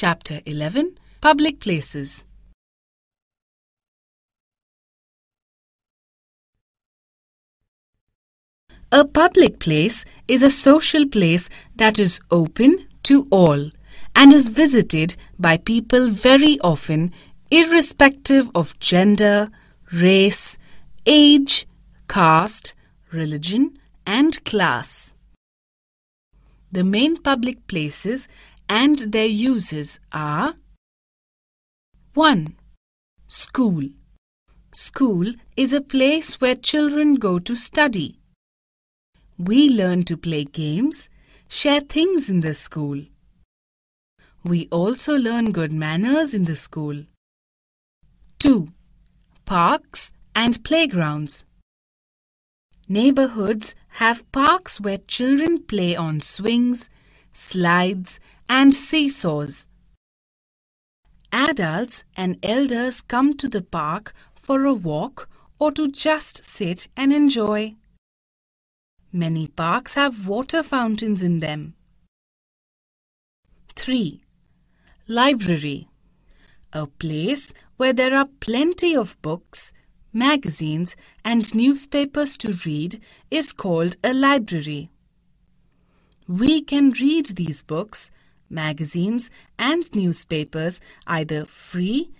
Chapter 11 Public Places A public place is a social place that is open to all and is visited by people very often, irrespective of gender, race, age, caste, religion, and class. The main public places and their uses are 1. School. School is a place where children go to study. We learn to play games, share things in the school. We also learn good manners in the school. 2. Parks and playgrounds. Neighborhoods have parks where children play on swings, slides, and seesaws. Adults and elders come to the park for a walk or to just sit and enjoy. Many parks have water fountains in them. 3. Library A place where there are plenty of books, magazines and newspapers to read is called a library. We can read these books, magazines and newspapers either free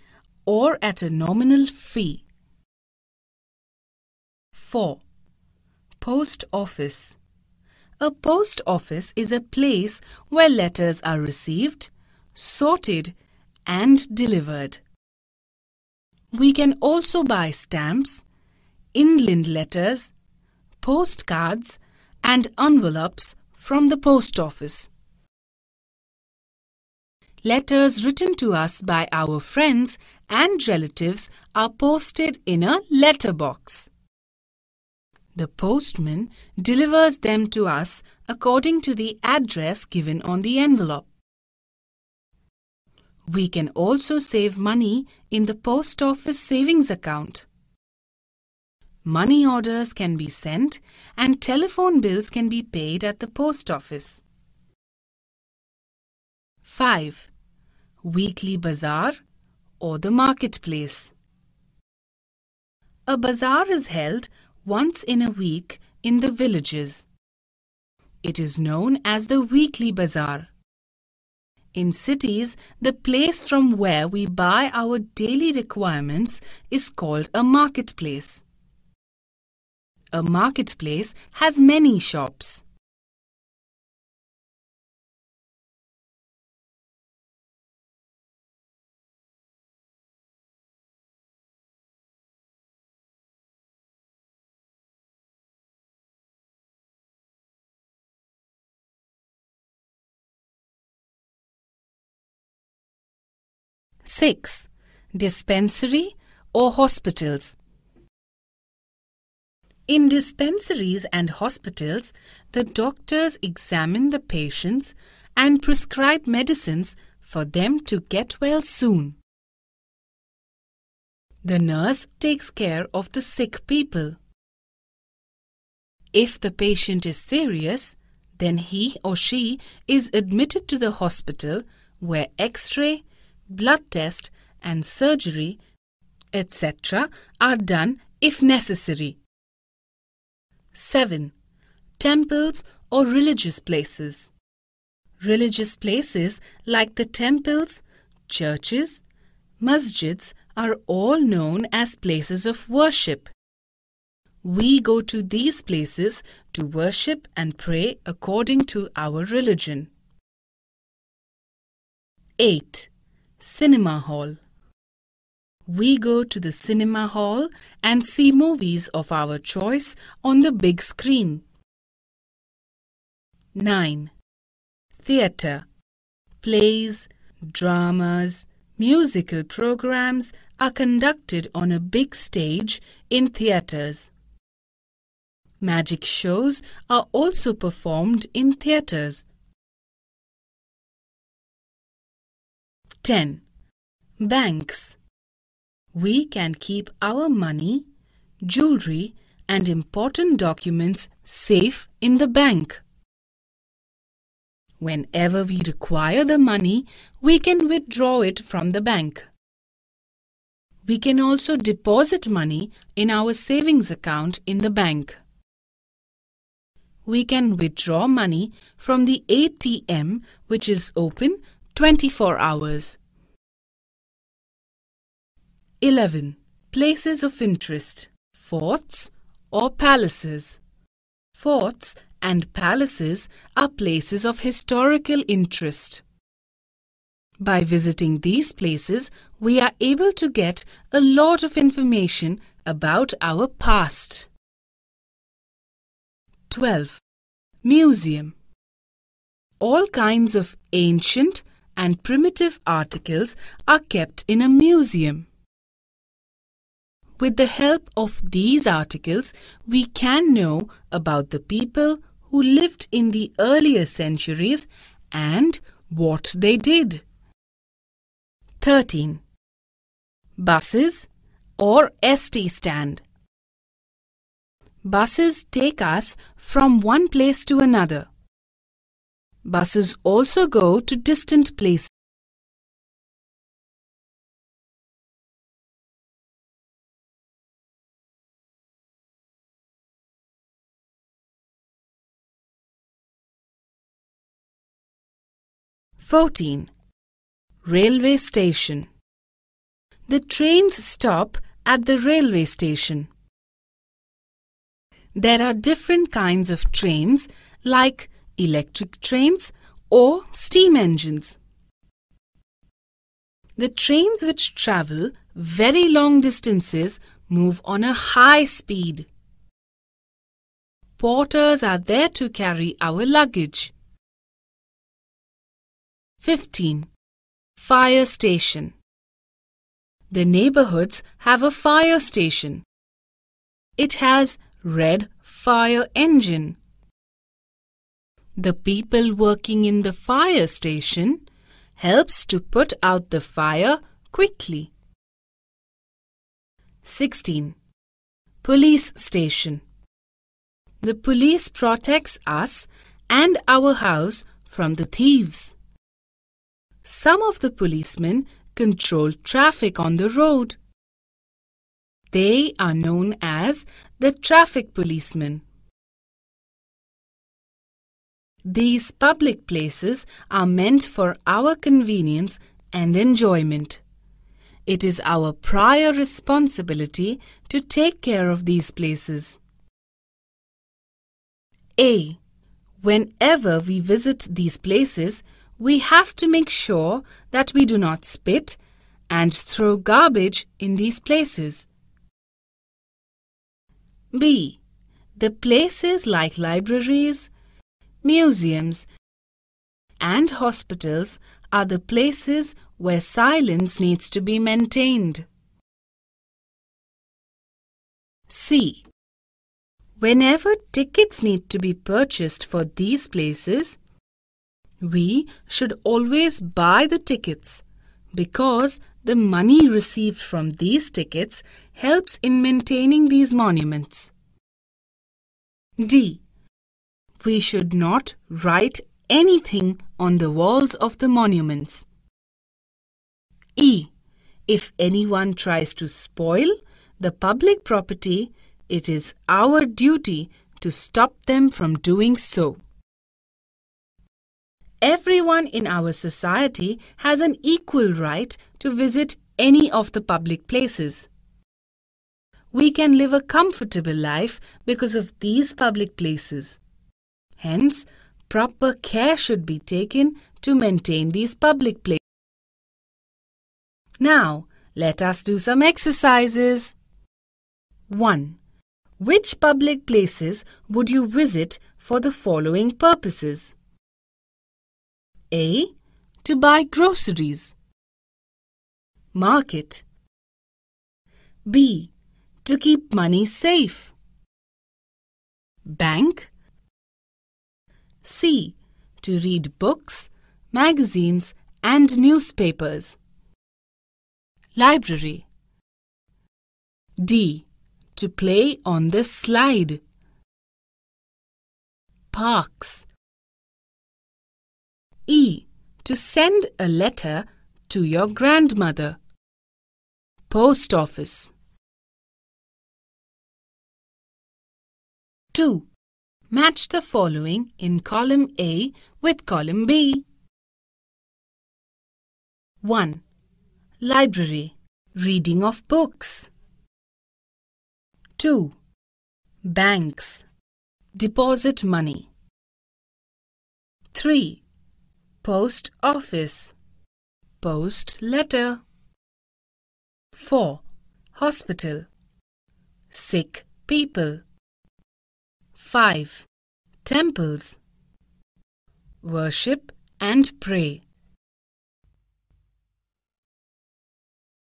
or at a nominal fee. 4. Post Office A post office is a place where letters are received, sorted and delivered. We can also buy stamps, inland letters, postcards and envelopes from the post office. Letters written to us by our friends and relatives are posted in a letter box. The postman delivers them to us according to the address given on the envelope. We can also save money in the post office savings account. Money orders can be sent and telephone bills can be paid at the post office. 5. Weekly Bazaar or the Marketplace A bazaar is held once in a week in the villages. It is known as the Weekly Bazaar. In cities, the place from where we buy our daily requirements is called a marketplace. A marketplace has many shops. Six, dispensary or hospitals. In dispensaries and hospitals, the doctors examine the patients and prescribe medicines for them to get well soon. The nurse takes care of the sick people. If the patient is serious, then he or she is admitted to the hospital where x-ray, blood test and surgery, etc. are done if necessary. 7. Temples or religious places. Religious places like the temples, churches, masjids are all known as places of worship. We go to these places to worship and pray according to our religion. 8. Cinema Hall we go to the cinema hall and see movies of our choice on the big screen. 9. Theatre Plays, dramas, musical programs are conducted on a big stage in theatres. Magic shows are also performed in theatres. 10. Banks we can keep our money, jewelry and important documents safe in the bank. Whenever we require the money, we can withdraw it from the bank. We can also deposit money in our savings account in the bank. We can withdraw money from the ATM which is open 24 hours. 11. Places of interest Forts or palaces. Forts and palaces are places of historical interest. By visiting these places, we are able to get a lot of information about our past. 12. Museum All kinds of ancient and primitive articles are kept in a museum. With the help of these articles, we can know about the people who lived in the earlier centuries and what they did. 13. Buses or ST stand. Buses take us from one place to another. Buses also go to distant places. Fourteen. Railway station. The trains stop at the railway station. There are different kinds of trains like electric trains or steam engines. The trains which travel very long distances move on a high speed. Porters are there to carry our luggage. 15. Fire station. The neighborhoods have a fire station. It has red fire engine. The people working in the fire station helps to put out the fire quickly. 16. Police station. The police protects us and our house from the thieves. Some of the policemen control traffic on the road. They are known as the traffic policemen. These public places are meant for our convenience and enjoyment. It is our prior responsibility to take care of these places. A. Whenever we visit these places, we have to make sure that we do not spit and throw garbage in these places. B. The places like libraries, museums, and hospitals are the places where silence needs to be maintained. C. Whenever tickets need to be purchased for these places, we should always buy the tickets because the money received from these tickets helps in maintaining these monuments. D. We should not write anything on the walls of the monuments. E. If anyone tries to spoil the public property, it is our duty to stop them from doing so. Everyone in our society has an equal right to visit any of the public places. We can live a comfortable life because of these public places. Hence, proper care should be taken to maintain these public places. Now, let us do some exercises. 1. Which public places would you visit for the following purposes? A. To buy groceries. Market. B. To keep money safe. Bank. C. To read books, magazines and newspapers. Library. D. To play on the slide. Parks. E. To send a letter to your grandmother. Post office. 2. Match the following in column A with column B. 1. Library. Reading of books. 2. Banks. Deposit money. 3. Post office. Post letter. 4. Hospital. Sick people. 5. Temples. Worship and pray.